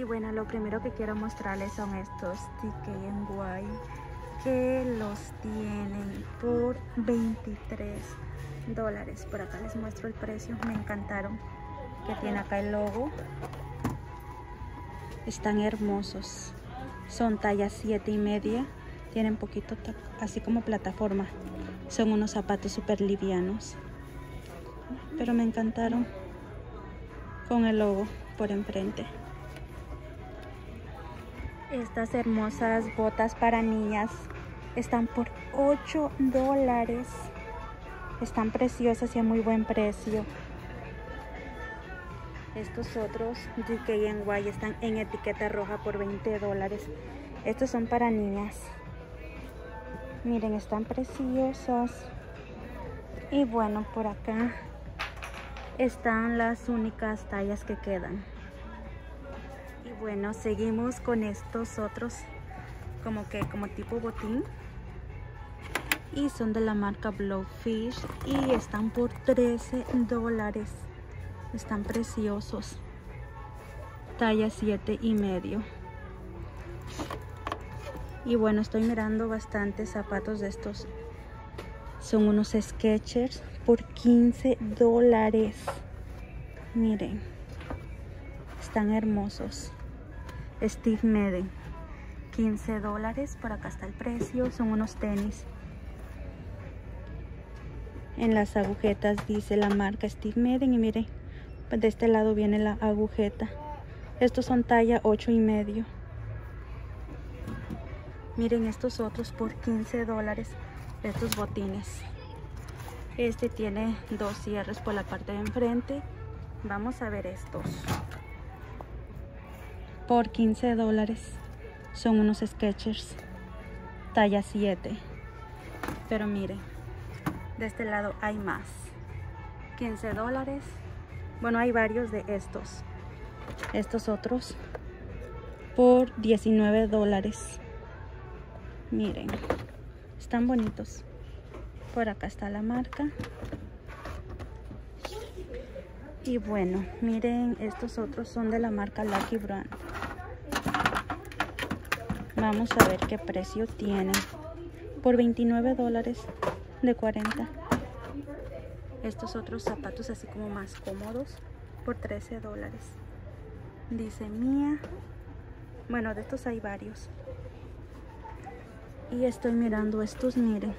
Y bueno, lo primero que quiero mostrarles son estos DKNY que los tienen por 23 dólares. Por acá les muestro el precio, me encantaron. Que tiene acá el logo. Están hermosos. Son talla 7 y media. Tienen poquito así como plataforma. Son unos zapatos súper livianos. Pero me encantaron. Con el logo por enfrente. Estas hermosas botas para niñas están por 8 dólares. Están preciosas y a muy buen precio. Estos otros DKNY están en etiqueta roja por 20 dólares. Estos son para niñas. Miren, están preciosas. Y bueno, por acá están las únicas tallas que quedan bueno, seguimos con estos otros como que como tipo botín. Y son de la marca Blowfish y están por 13 dólares. Están preciosos. Talla 7 y medio. Y bueno estoy mirando bastantes zapatos de estos. Son unos Skechers por 15 dólares. Miren están hermosos. Steve Madden 15 dólares por acá está el precio son unos tenis. En las agujetas dice la marca Steve Madden y mire de este lado viene la agujeta. Estos son talla 8 y medio. Miren estos otros por 15 dólares estos botines. Este tiene dos cierres por la parte de enfrente. Vamos a ver estos por 15 dólares. Son unos Skechers talla 7. Pero miren, de este lado hay más. 15 dólares. Bueno, hay varios de estos. Estos otros por 19 dólares. Miren, están bonitos. Por acá está la marca. Y bueno, miren, estos otros son de la marca Lucky Brand. Vamos a ver qué precio tienen. Por 29 dólares de 40. Estos otros zapatos así como más cómodos por 13 dólares. Dice mía. Bueno, de estos hay varios. Y estoy mirando estos, miren.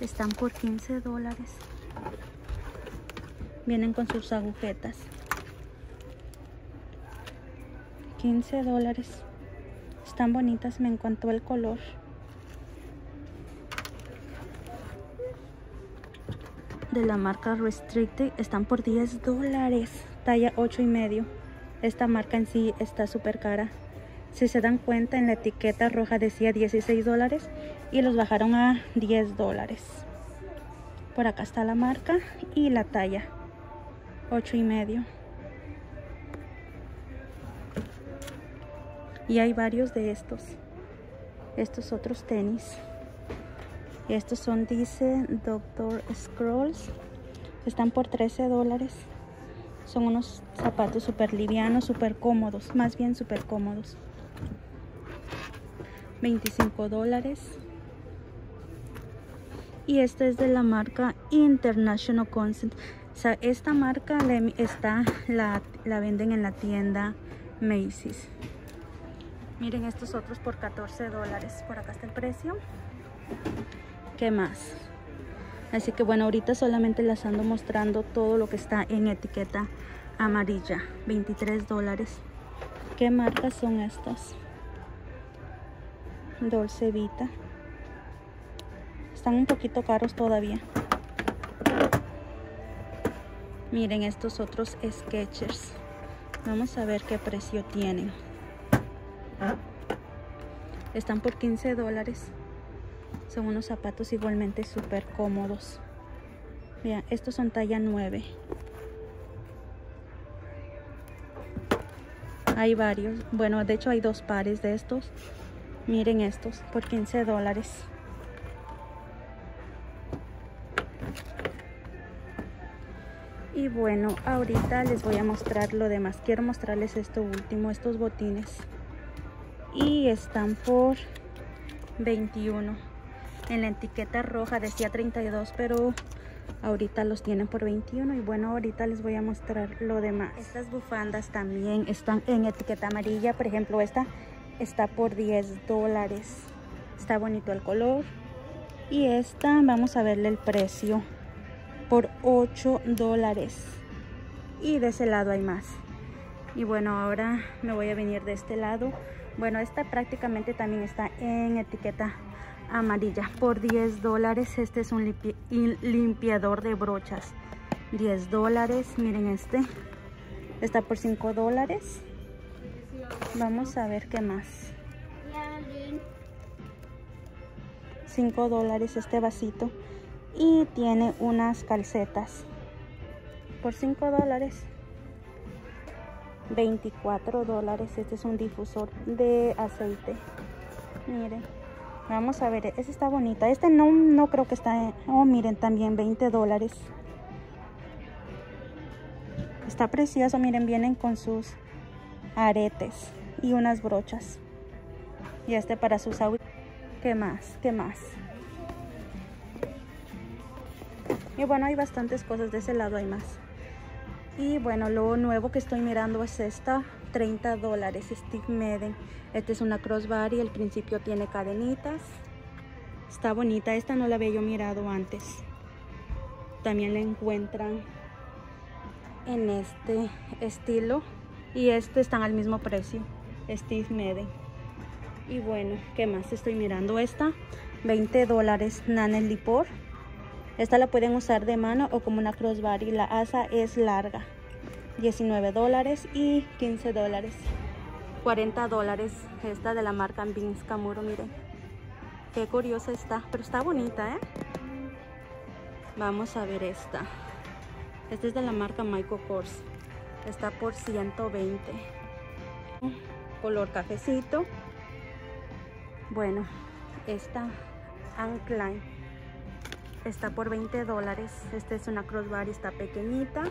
Están por 15 dólares. Vienen con sus agujetas. 15 dólares. Están bonitas, me encantó el color. De la marca Restricted están por 10 dólares, talla 8 y medio. Esta marca en sí está súper cara. Si se dan cuenta, en la etiqueta roja decía 16 dólares y los bajaron a 10 dólares. Por acá está la marca y la talla 8 y medio. Y hay varios de estos. Estos otros tenis. Estos son dice Doctor Scrolls. Están por 13 dólares. Son unos zapatos súper livianos súper cómodos. Más bien súper cómodos. 25 dólares. Y este es de la marca International Consent. Esta marca está la, la venden en la tienda Macy's Miren estos otros por 14 dólares. Por acá está el precio. ¿Qué más? Así que bueno, ahorita solamente les ando mostrando todo lo que está en etiqueta amarilla. 23 dólares. ¿Qué marcas son estas? Dolce Vita. Están un poquito caros todavía. Miren estos otros Sketchers. Vamos a ver qué precio tienen. Están por 15 dólares. Son unos zapatos igualmente súper cómodos. Vean, estos son talla 9. Hay varios. Bueno, de hecho hay dos pares de estos. Miren estos, por 15 dólares. Y bueno, ahorita les voy a mostrar lo demás. Quiero mostrarles esto último, estos botines. Y están por 21. En la etiqueta roja decía 32, pero ahorita los tienen por 21 y bueno ahorita les voy a mostrar lo demás. Estas bufandas también están en etiqueta amarilla. Por ejemplo esta está por 10 dólares. Está bonito el color. Y esta vamos a verle el precio por 8 dólares. Y de ese lado hay más y bueno ahora me voy a venir de este lado. Bueno esta prácticamente también está en etiqueta amarilla por 10 dólares. Este es un limpiador de brochas. 10 dólares miren este. Está por 5 dólares. Vamos a ver qué más. 5 dólares este vasito. Y tiene unas calcetas. Por 5 dólares 24 dólares este es un difusor de aceite miren Vamos a ver, esta está bonita. Este no, no creo que está... Oh, miren, también 20 dólares. Está precioso, miren, vienen con sus aretes y unas brochas. Y este para sus autos. ¿Qué más? ¿Qué más? Y bueno, hay bastantes cosas de ese lado, hay más. Y bueno, lo nuevo que estoy mirando es esta 30 dólares Steve Madden. Esta es una crossbody, el principio tiene cadenitas. Está bonita, esta no la había yo mirado antes. También la encuentran en este estilo. Y este están al mismo precio, Steve Madden. Y bueno, ¿qué más estoy mirando? Esta, 20 dólares, Nanel Lipor. Esta la pueden usar de mano o como una crossbody. La asa es larga. 19 dólares y 15 dólares. 40 dólares. Esta de la marca Vince Camuro miren. Qué curiosa está pero está bonita ¿eh? vamos a ver esta. Esta es de la marca Michael Kors. Está por 120 color cafecito. Bueno esta Ankline está por 20 dólares esta es una crossbody está pequeñita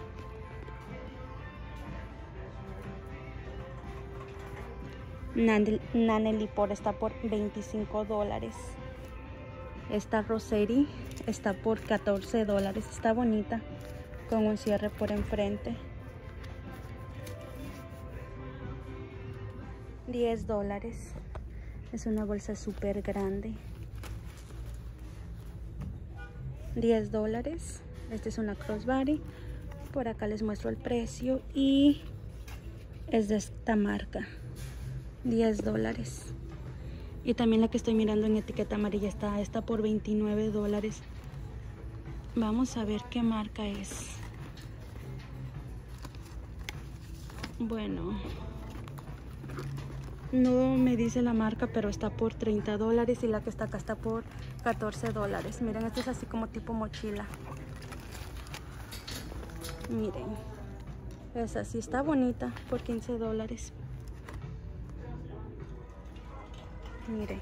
Naneli por está por 25 dólares. Esta Roseri está por 14 dólares. Está bonita con un cierre por enfrente. 10 dólares. Es una bolsa súper grande. 10 dólares. Esta es una crossbody. Por acá les muestro el precio y es de esta marca. 10 dólares. Y también la que estoy mirando en etiqueta amarilla está, está por 29 dólares. Vamos a ver qué marca es. Bueno, no me dice la marca, pero está por 30 dólares y la que está acá está por 14 dólares. Miren, esta es así como tipo mochila. Miren, es así, está bonita por 15 dólares. mire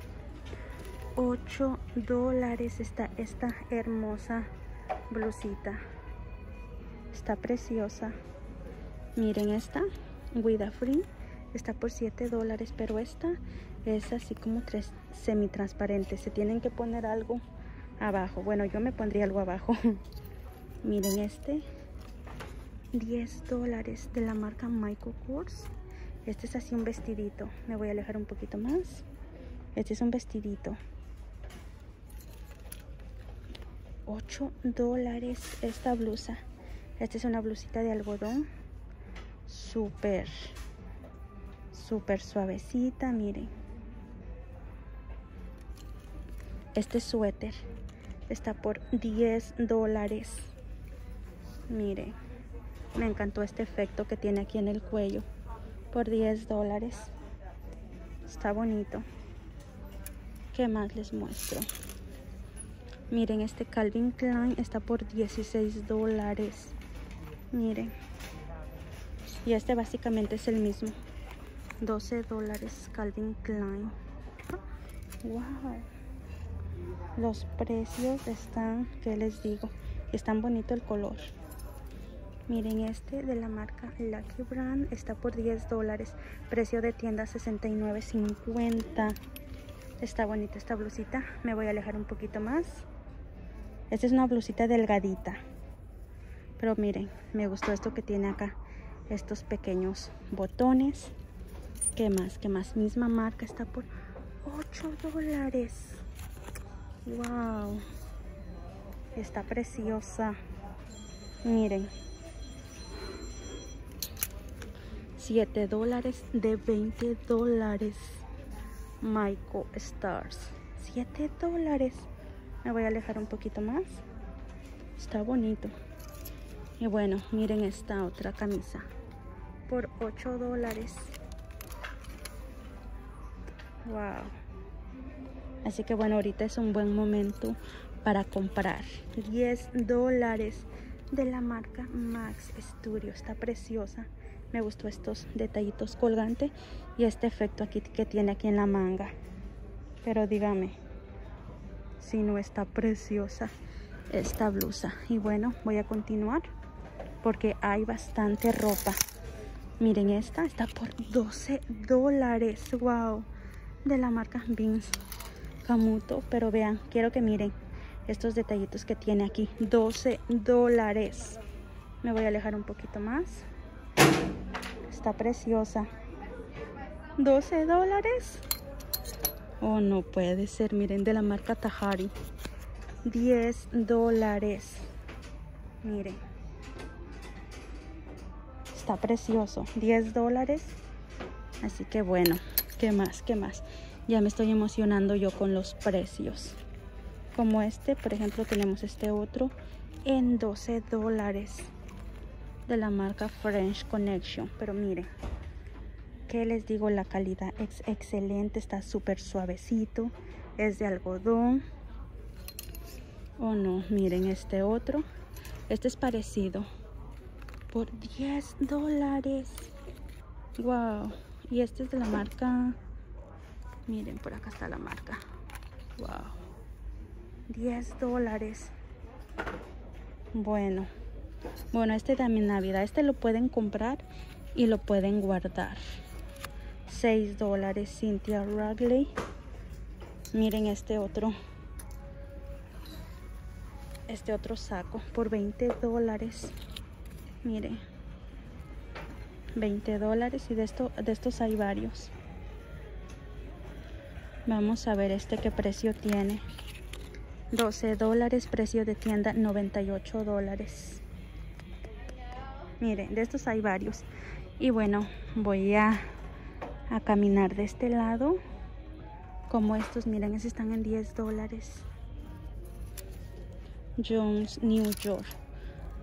8 dólares está esta hermosa blusita está preciosa miren esta Guida Free está por 7 dólares pero esta es así como tres semi transparente se tienen que poner algo abajo bueno yo me pondría algo abajo miren este 10 dólares de la marca Michael Kors este es así un vestidito me voy a alejar un poquito más este es un vestidito. 8 dólares esta blusa. Esta es una blusita de algodón. Súper, súper suavecita, miren. Este suéter está por 10 dólares. Miren, me encantó este efecto que tiene aquí en el cuello. Por 10 dólares. Está bonito. ¿Qué más les muestro? Miren, este Calvin Klein está por 16 dólares. Miren. Y este básicamente es el mismo. 12 dólares Calvin Klein. Wow. Los precios están, ¿qué les digo? Están bonito el color. Miren este de la marca Lucky Brand. Está por 10 dólares. Precio de tienda 69.50. Está bonita esta blusita. Me voy a alejar un poquito más. Esta es una blusita delgadita. Pero miren, me gustó esto que tiene acá. Estos pequeños botones. ¿Qué más? ¿Qué más? Misma marca. Está por 8 dólares. Wow. Está preciosa. Miren. 7 dólares de 20 dólares. Michael Stars. 7 dólares. Me voy a alejar un poquito más. Está bonito. Y bueno, miren esta otra camisa. Por 8 dólares. Wow. Así que bueno, ahorita es un buen momento para comprar. 10 dólares de la marca Max Studio. Está preciosa. Me gustó estos detallitos colgantes y este efecto aquí que tiene aquí en la manga. Pero dígame, si no está preciosa esta blusa. Y bueno, voy a continuar porque hay bastante ropa. Miren esta, está por 12 dólares. Wow. De la marca Beans Pero vean, quiero que miren estos detallitos que tiene aquí. 12 dólares. Me voy a alejar un poquito más. Está preciosa. 12 dólares. Oh, no puede ser. Miren, de la marca Tahari. 10 dólares. Miren. Está precioso. 10 dólares. Así que bueno. ¿Qué más? ¿Qué más? Ya me estoy emocionando yo con los precios. Como este, por ejemplo, tenemos este otro en 12 dólares de la marca French Connection. Pero miren, que les digo? La calidad es excelente, está súper suavecito, es de algodón. Oh no, miren este otro. Este es parecido. Por 10 dólares. Wow. Y este es de la marca... Miren, por acá está la marca. Wow. 10 dólares. Bueno. Bueno, este también Navidad. Este lo pueden comprar y lo pueden guardar. 6 dólares Cynthia Ragley. Miren este otro. Este otro saco por 20 dólares. Miren. 20 dólares y de, esto, de estos hay varios. Vamos a ver este qué precio tiene. 12 dólares, precio de tienda 98 dólares. Miren de estos hay varios. Y bueno voy a, a caminar de este lado. Como estos miren estos están en 10 dólares. Jones New York.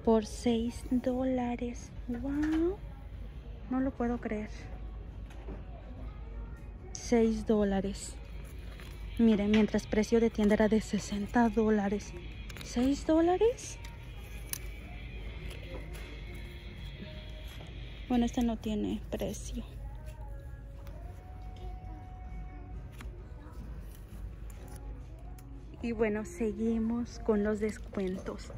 Por 6 dólares. Wow no lo puedo creer. 6 dólares miren mientras precio de tienda era de 60 dólares 6 dólares Bueno, este no tiene precio. Y bueno, seguimos con los descuentos.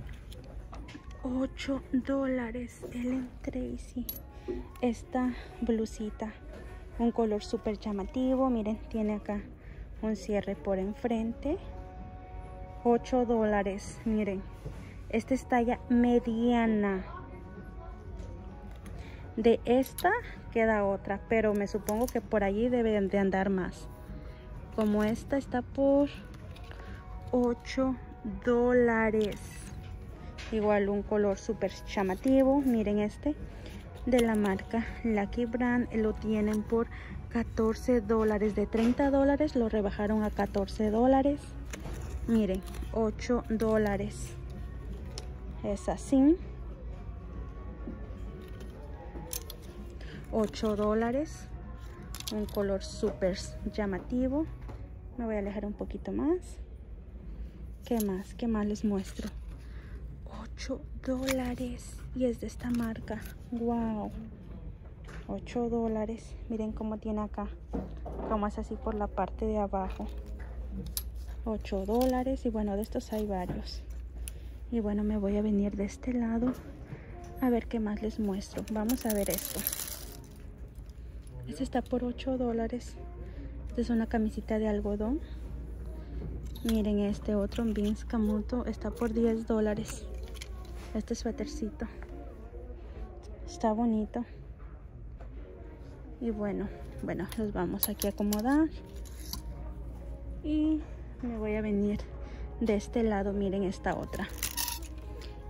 8 dólares Ellen Tracy. Esta blusita, un color súper llamativo. Miren, tiene acá un cierre por enfrente. 8 dólares, miren. Esta es talla mediana de esta queda otra, pero me supongo que por allí deben de andar más. Como esta está por 8 dólares. Igual un color súper llamativo. Miren este de la marca Lucky Brand. Lo tienen por 14 dólares. De 30 dólares lo rebajaron a 14 dólares. Miren, 8 dólares. Es así. 8 dólares un color súper llamativo me voy a alejar un poquito más ¿qué más? ¿qué más les muestro? 8 dólares y es de esta marca wow 8 dólares miren cómo tiene acá como es así por la parte de abajo 8 dólares y bueno de estos hay varios y bueno me voy a venir de este lado A ver qué más les muestro. Vamos a ver esto. Este está por 8 dólares. Esta es una camisita de algodón. Miren este otro Vince Camuto. Está por 10 dólares. Este suétercito. Está bonito. Y bueno, bueno, los vamos aquí a acomodar. Y me voy a venir de este lado. Miren esta otra.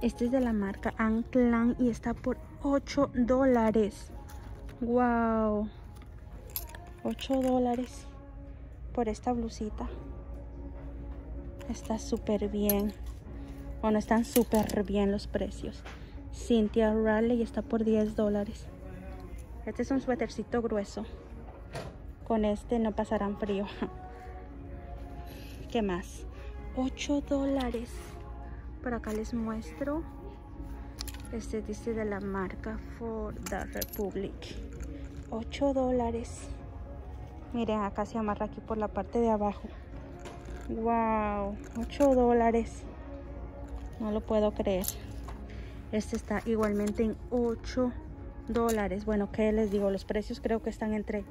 Este es de la marca Anclan y está por 8 dólares. Wow. 8 dólares por esta blusita. Está súper bien. Bueno, están súper bien los precios. Cynthia Raleigh está por 10 dólares. Este es un suétercito grueso. Con este no pasarán frío. ¿Qué más? 8 dólares. Por acá les muestro. Este dice de la marca For the Republic. 8 dólares. Miren, acá se amarra aquí por la parte de abajo. Wow, 8 dólares. No lo puedo creer. Este está igualmente en 8 dólares. Bueno, ¿qué les digo? Los precios creo que están entre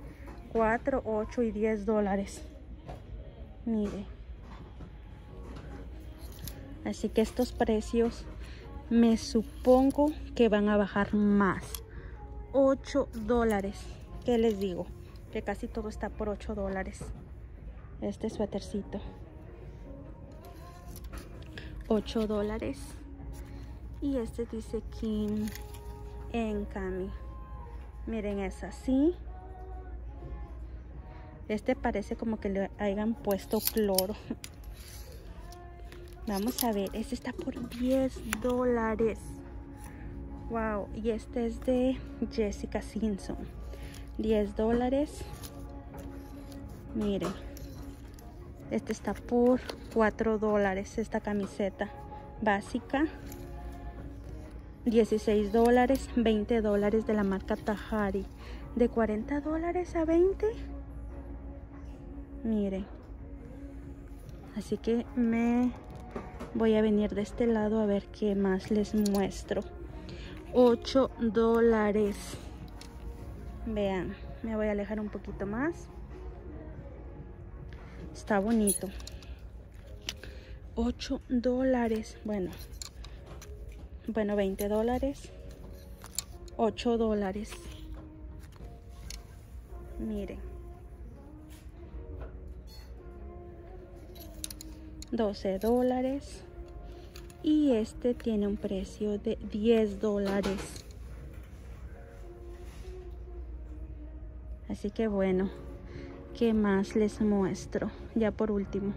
4, 8 y 10 dólares. Mire. Así que estos precios me supongo que van a bajar más. 8 dólares. ¿Qué les digo? Que casi todo está por 8 dólares. Este suétercito. 8 dólares. Y este dice Kim en Cami. Miren, es así. Este parece como que le hayan puesto cloro. Vamos a ver, este está por 10 dólares. Wow, y este es de Jessica Simpson. 10 dólares. Miren. Este está por 4 dólares. Esta camiseta básica. 16 dólares. 20 dólares de la marca Tahari. De 40 dólares a 20. Miren. Así que me voy a venir de este lado a ver qué más les muestro. 8 dólares. Vean, me voy a alejar un poquito más. Está bonito. 8 dólares. Bueno. Bueno, 20 dólares. 8 dólares. Miren. 12 dólares. Y este tiene un precio de 10 dólares. Así que bueno. ¿Qué más les muestro? Ya por último.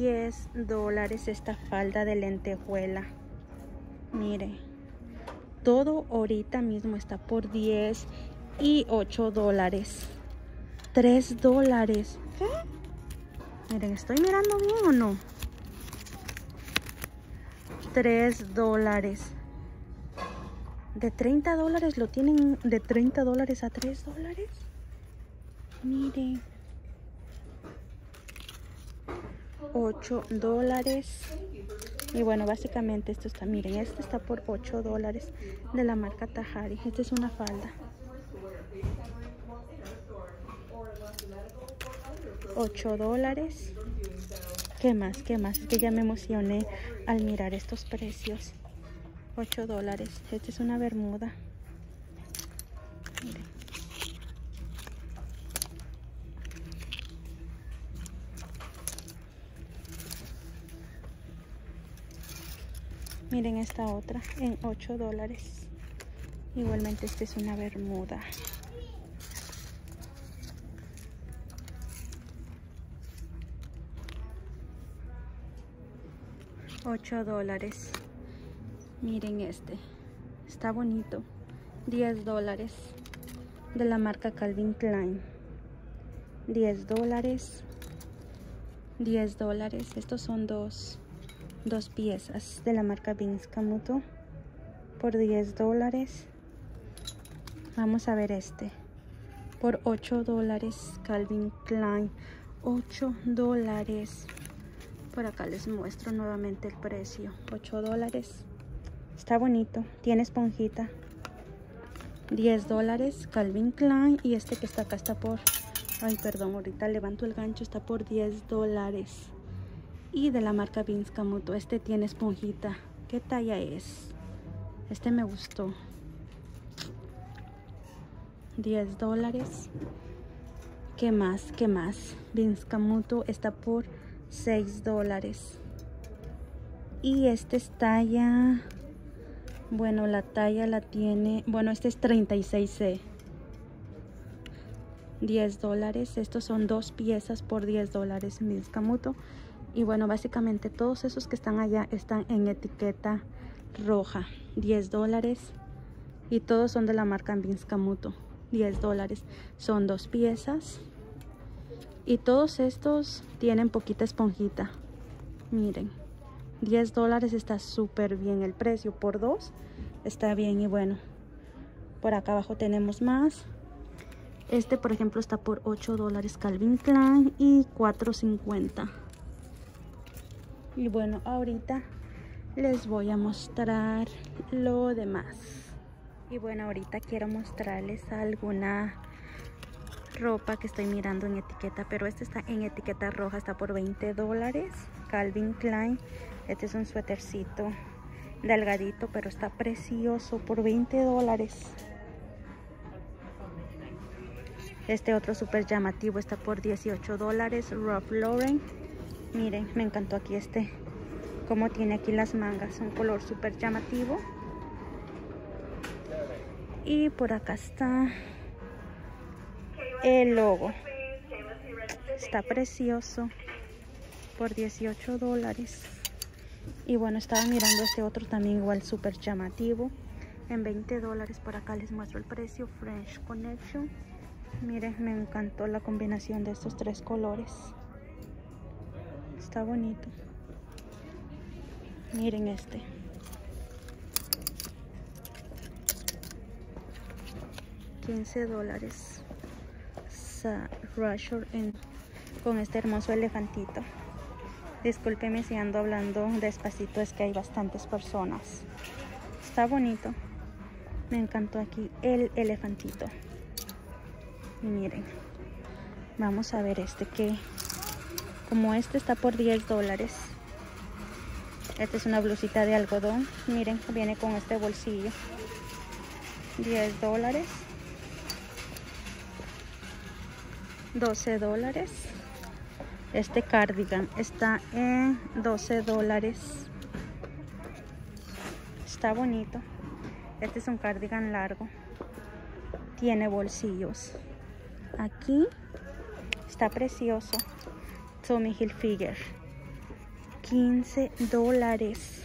$10 dólares esta falda de lentejuela. Mire, todo ahorita mismo está por 10 y 8 dólares. 3 dólares. ¿Qué? Miren, ¿estoy mirando bien o no? 3 dólares. De 30 dólares lo tienen de 30 dólares a 3 dólares. Miren. 8 dólares. Y bueno, básicamente esto está, miren, este está por 8 dólares de la marca Tahari. Esta es una falda. 8 dólares. ¿Qué más? ¿Qué más? Es que ya me emocioné al mirar estos precios. 8 dólares. Esta es una bermuda. Miren. Miren esta otra en 8 dólares. Igualmente esta es una bermuda. 8 dólares. Miren este. Está bonito. 10 dólares. De la marca Calvin Klein. 10 dólares. 10 dólares. Estos son dos, dos piezas de la marca Vince Camuto. por 10 dólares. Vamos a ver este. Por 8 dólares. Calvin Klein. 8 dólares. Por acá les muestro nuevamente el precio. 8 dólares. Está bonito. Tiene esponjita. 10 dólares. Calvin Klein. Y este que está acá está por... Ay, perdón. Ahorita levanto el gancho. Está por 10 dólares. Y de la marca Vince Camuto. Este tiene esponjita. ¿Qué talla es? Este me gustó. 10 dólares. ¿Qué más? ¿Qué más? Vince Camuto está por 6 dólares. Y este es talla... Bueno, la talla la tiene... Bueno, este es 36C. 10 dólares. Estos son dos piezas por 10 dólares Vince Camuto. Y bueno, básicamente todos esos que están allá están en etiqueta roja. 10 dólares. Y todos son de la marca Vince Camuto. 10 dólares. Son dos piezas. Y todos estos tienen poquita esponjita. Miren. 10 dólares está súper bien el precio. Por dos está bien y bueno. Por acá abajo tenemos más. Este por ejemplo está por 8 dólares Calvin Klein y 4.50. Y bueno, ahorita les voy a mostrar lo demás. Y bueno, ahorita quiero mostrarles alguna ropa que estoy mirando en etiqueta, pero este está en etiqueta roja, está por 20 dólares. Calvin Klein, este es un suétercito delgadito, pero está precioso por 20 dólares. Este otro súper llamativo está por 18 dólares, Ralph Lauren. Miren, me encantó aquí este, como tiene aquí las mangas, un color súper llamativo. Y por acá está el logo. Está precioso por 18 dólares. Y bueno, estaba mirando este otro también igual súper llamativo. En 20 dólares por acá les muestro el precio. French Connection. Miren, me encantó la combinación de estos tres colores. Está bonito. Miren este. $15 dólares. Rusher en, con este hermoso elefantito. Discúlpeme si ando hablando despacito, es que hay bastantes personas. Está bonito. Me encantó aquí el elefantito. Y miren, vamos a ver este que, como este está por 10 dólares. Esta es una blusita de algodón. Miren, viene con este bolsillo. 10 dólares. 12 dólares. Este cardigan está en 12 dólares. Está bonito. Este es un cardigan largo. Tiene bolsillos. Aquí está precioso. Tommy Hilfiger. 15 dólares.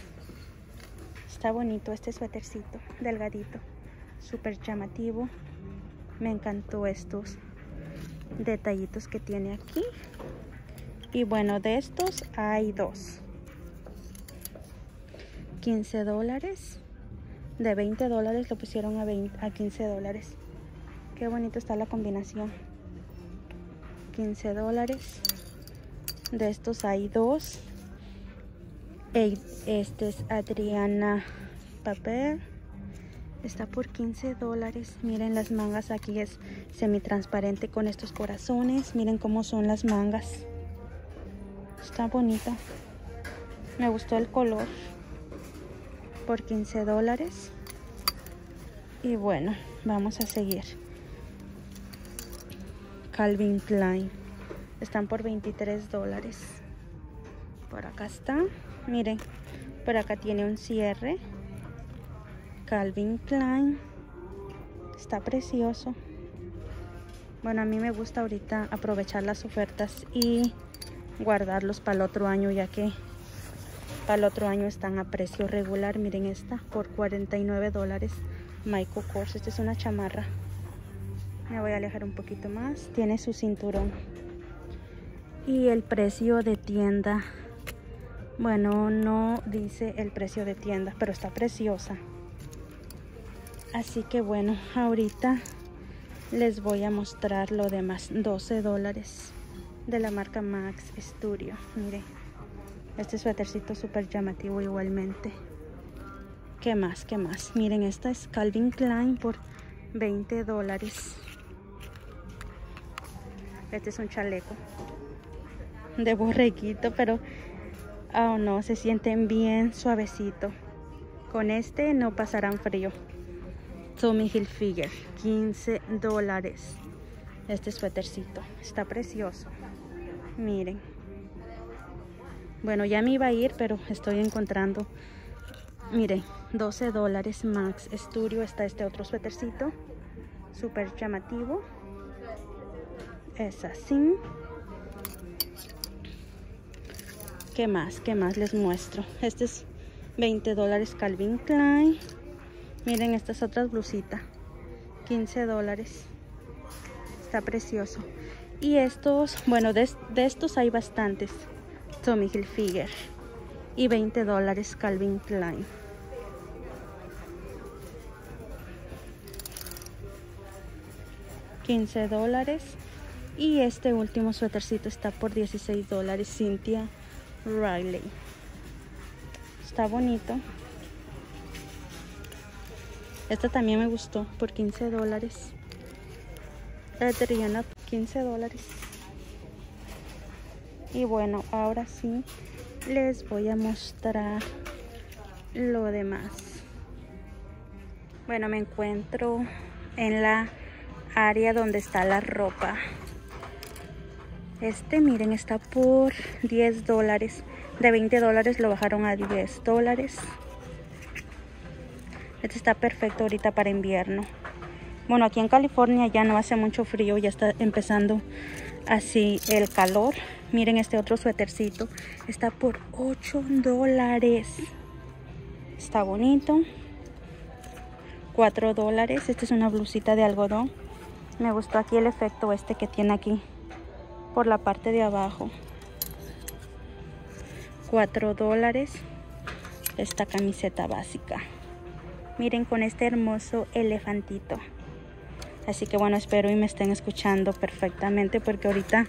Está bonito este suétercito. Delgadito. Súper llamativo. Me encantó estos detallitos que tiene aquí y bueno de estos hay dos 15 dólares de 20 dólares lo pusieron a, 20, a 15 dólares qué bonito está la combinación 15 dólares de estos hay dos. Este es Adriana Papel está por 15 dólares. Miren las mangas aquí es semi-transparente con estos corazones. Miren cómo son las mangas. Está bonita. Me gustó el color por 15 dólares. Y bueno vamos a seguir. Calvin Klein están por 23 dólares por acá está miren por acá tiene un cierre Calvin Klein. Está precioso. Bueno, a mí me gusta ahorita aprovechar las ofertas y guardarlos para el otro año, ya que para el otro año están a precio regular. Miren esta, por 49 dólares. Michael Kors. Esta es una chamarra. Me voy a alejar un poquito más. Tiene su cinturón. Y el precio de tienda. Bueno, no dice el precio de tienda, pero está preciosa. Así que bueno, ahorita les voy a mostrar lo demás. 12 dólares de la marca Max Studio. Mire, este suétercito súper llamativo igualmente. ¿Qué más? ¿Qué más? Miren, esta es Calvin Klein por 20 dólares. Este es un chaleco de borreguito, pero oh no, se sienten bien suavecito. Con este no pasarán frío. Tommy Hilfiger, 15 dólares. Este suétercito está precioso. Miren. Bueno, ya me iba a ir, pero estoy encontrando. Miren, 12 dólares Max Studio. Está este otro suétercito. Súper llamativo. Es así. ¿Qué más? ¿Qué más les muestro? Este es 20 dólares Calvin Klein. Miren estas otras blusitas. 15 dólares. Está precioso. Y estos, bueno, de, estos hay bastantes. Tommy Hilfiger. Y 20 dólares Calvin Klein. $15 dólares. Y este último suétercito está por 16 dólares. Cynthia Riley. Está bonito. Este también me gustó por 15 dólares. Adriana, 15 dólares. Y bueno, ahora sí les voy a mostrar lo demás. Bueno, me encuentro en la área donde está la ropa. Este, miren, está por 10 dólares. De 20 dólares lo bajaron a 10 dólares. Este está perfecto ahorita para invierno. Bueno, aquí en California ya no hace mucho frío, ya está empezando así el calor. Miren este otro suétercito. Está por 8 dólares. Está bonito. 4 dólares. Esta es una blusita de algodón. Me gustó aquí el efecto este que tiene aquí por la parte de abajo. 4 dólares. Esta camiseta básica. Miren con este hermoso elefantito. Así que bueno espero y me estén escuchando perfectamente porque ahorita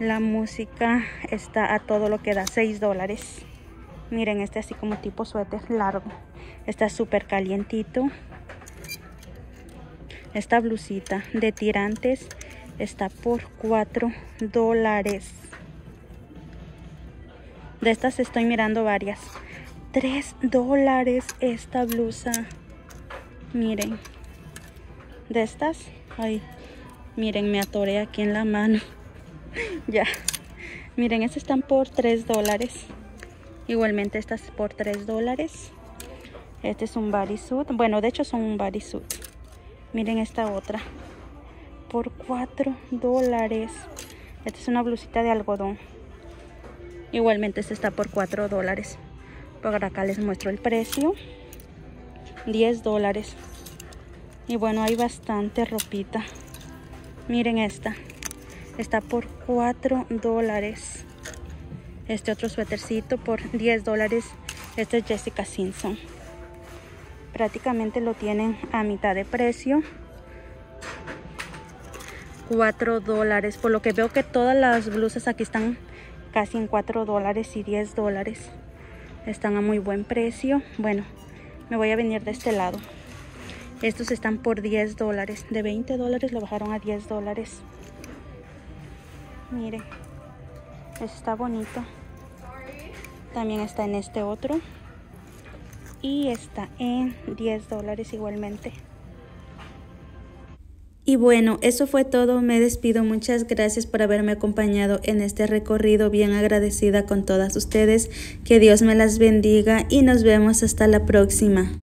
la música está a todo lo que da 6 dólares. Miren este así como tipo suéter largo. Está súper calientito. Esta blusita de tirantes está por 4 dólares. De estas estoy mirando varias. 3 dólares esta blusa. Miren. De estas. Ay, miren, me atoré aquí en la mano. ya. Miren, estas están por 3 dólares. Igualmente estas por 3 dólares. Este es un bodysuit. Bueno, de hecho son un bodysuit. Miren esta otra por 4 dólares. Esta es una blusita de algodón. Igualmente esta está por 4 dólares. Por acá les muestro el precio. 10 dólares. Y bueno, hay bastante ropita. Miren esta. Está por 4 dólares. Este otro suétercito por 10 dólares. Este es Jessica Simpson. Prácticamente lo tienen a mitad de precio. 4 dólares. Por lo que veo que todas las blusas aquí están casi en 4 dólares y 10 dólares. Están a muy buen precio. Bueno, me voy a venir de este lado. Estos están por 10 dólares. De 20 dólares lo bajaron a 10 dólares. Miren. Está bonito. También está en este otro. Y está en 10 dólares igualmente. Y bueno, eso fue todo. Me despido. Muchas gracias por haberme acompañado en este recorrido. Bien agradecida con todas ustedes. Que Dios me las bendiga y nos vemos hasta la próxima.